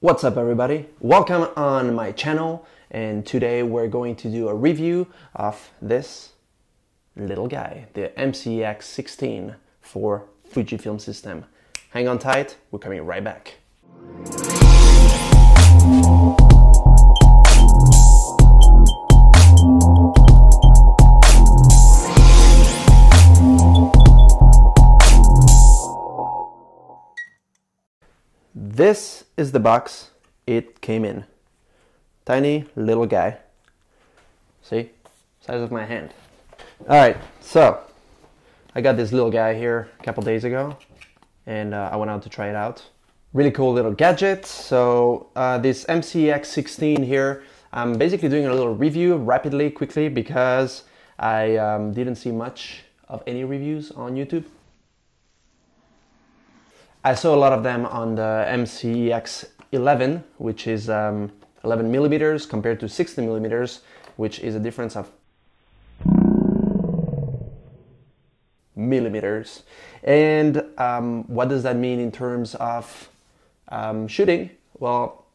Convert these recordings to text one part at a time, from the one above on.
What's up everybody? Welcome on my channel and today we're going to do a review of this little guy, the MCEX16 for Fujifilm system. Hang on tight, we're coming right back. This is the box it came in. Tiny little guy. See? Size of my hand. Alright, so I got this little guy here a couple days ago and uh, I went out to try it out. Really cool little gadget. So uh, this MCEX16 here, I'm basically doing a little review rapidly, quickly, because I um, didn't see much of any reviews on YouTube. I saw a lot of them on the MCEX11, which is um, 11 millimeters compared to 60 millimeters, which is a difference of millimeters. And um, what does that mean in terms of um, shooting? Well,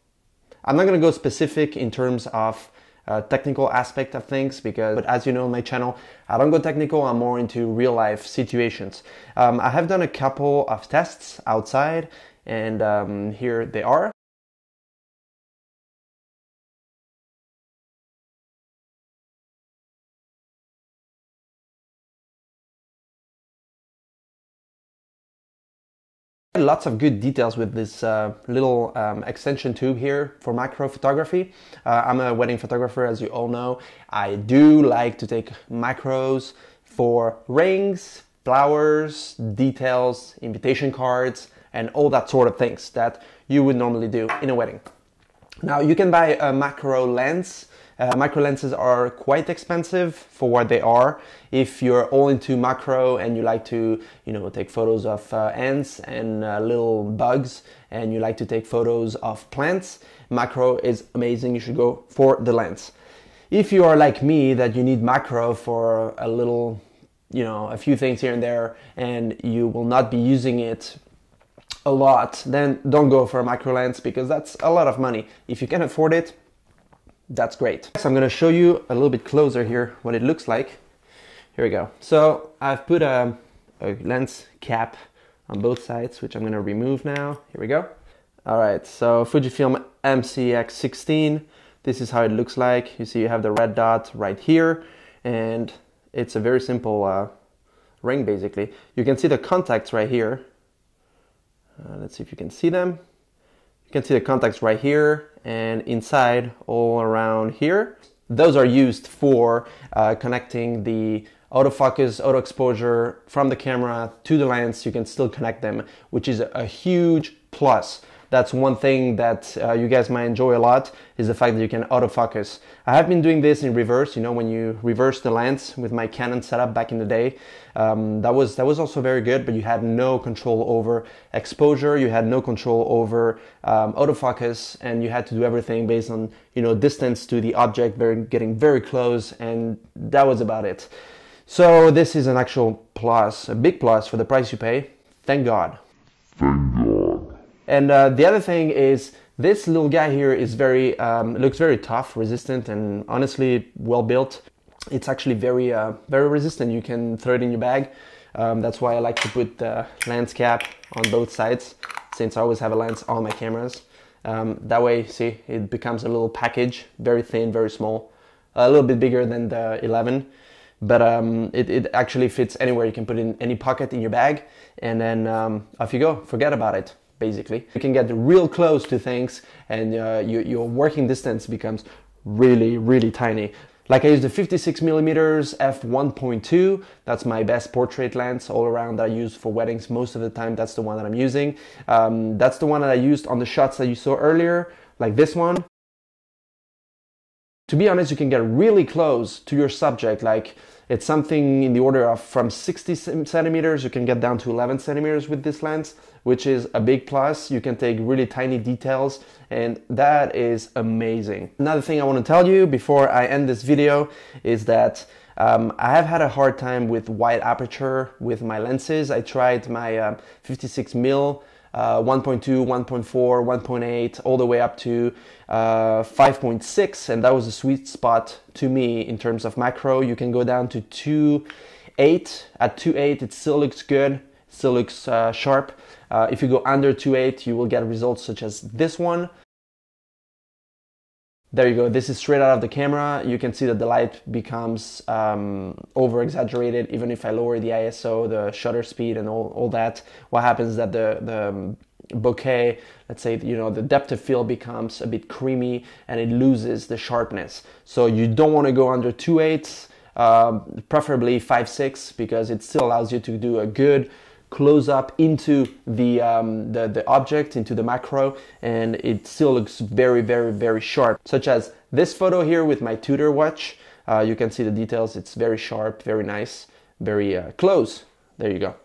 I'm not going to go specific in terms of uh, technical aspect of things because but as you know on my channel I don't go technical I'm more into real life situations. Um, I have done a couple of tests outside and um, here they are Lots of good details with this uh, little um, extension tube here for macro photography. Uh, I'm a wedding photographer, as you all know. I do like to take macros for rings, flowers, details, invitation cards, and all that sort of things that you would normally do in a wedding. Now you can buy a macro lens uh, macro lenses are quite expensive for what they are. If you're all into macro and you like to, you know, take photos of uh, ants and uh, little bugs, and you like to take photos of plants, macro is amazing. You should go for the lens. If you are like me, that you need macro for a little, you know, a few things here and there, and you will not be using it a lot, then don't go for a macro lens because that's a lot of money. If you can afford it, that's great. So I'm gonna show you a little bit closer here what it looks like. Here we go. So I've put a, a lens cap on both sides, which I'm gonna remove now. Here we go. All right, so Fujifilm MCEX16. This is how it looks like. You see you have the red dot right here, and it's a very simple uh, ring basically. You can see the contacts right here. Uh, let's see if you can see them. You can see the contacts right here and inside all around here. Those are used for uh, connecting the autofocus, auto exposure from the camera to the lens. You can still connect them, which is a huge plus that's one thing that uh, you guys might enjoy a lot is the fact that you can autofocus. I have been doing this in reverse, you know, when you reverse the lens with my Canon setup back in the day. Um, that was that was also very good, but you had no control over exposure, you had no control over um, autofocus, and you had to do everything based on you know distance to the object, very getting very close, and that was about it. So this is an actual plus, a big plus for the price you pay. Thank God. Thank God. And uh, the other thing is this little guy here is very um, looks very tough, resistant, and honestly well built. It's actually very uh, very resistant. You can throw it in your bag. Um, that's why I like to put the lens cap on both sides, since I always have a lens on my cameras. Um, that way, see, it becomes a little package, very thin, very small, a little bit bigger than the 11, but um, it, it, actually fits anywhere. You can put it in any pocket in your bag, and then um, off you go. Forget about it basically. You can get real close to things and uh, you, your working distance becomes really, really tiny. Like I use the 56 millimeters f1.2. That's my best portrait lens all around that I use for weddings most of the time. That's the one that I'm using. Um, that's the one that I used on the shots that you saw earlier, like this one. To be honest, you can get really close to your subject, like it's something in the order of from 60 centimeters, you can get down to 11 centimeters with this lens, which is a big plus. You can take really tiny details and that is amazing. Another thing I want to tell you before I end this video is that um, I have had a hard time with wide aperture with my lenses. I tried my uh, 56 mil uh, 1.2, 1.4, 1.8, all the way up to uh, 5.6, and that was a sweet spot to me in terms of macro. You can go down to 2.8. At 2.8, it still looks good, still looks uh, sharp. Uh, if you go under 2.8, you will get results such as this one. There you go. This is straight out of the camera. You can see that the light becomes um, over exaggerated. Even if I lower the ISO, the shutter speed, and all, all that, what happens is that the, the um, bokeh, let's say, you know, the depth of field becomes a bit creamy and it loses the sharpness. So you don't want to go under 2.8, um, preferably 5.6 because it still allows you to do a good close up into the, um, the, the object, into the macro, and it still looks very, very, very sharp. Such as this photo here with my Tudor watch. Uh, you can see the details. It's very sharp, very nice, very uh, close. There you go.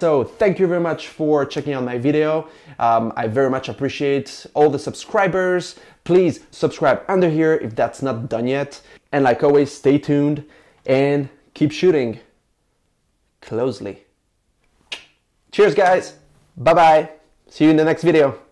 So thank you very much for checking out my video. Um, I very much appreciate all the subscribers. Please subscribe under here if that's not done yet. And like always, stay tuned and keep shooting closely. Cheers, guys. Bye bye. See you in the next video.